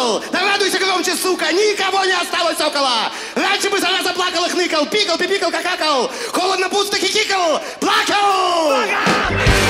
Сокол! Да радуйся громче, сука! Никого не осталось около! Раньше бы зараза плакал и хныкал, пикал, пипикал, какакал! Холодно, пусто, хихикал! Плакал! Затюкал,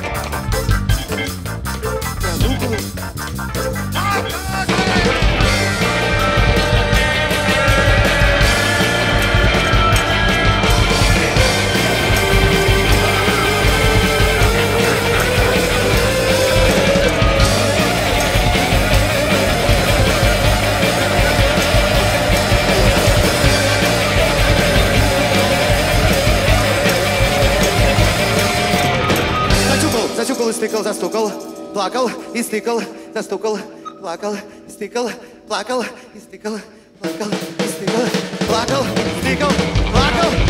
Застюкал и стыкал, застукал, плакал и стыкал, застукал, плакал, стыкал, плакал и стыкал, плакал и стыкал, плакал, стыкал, плакал.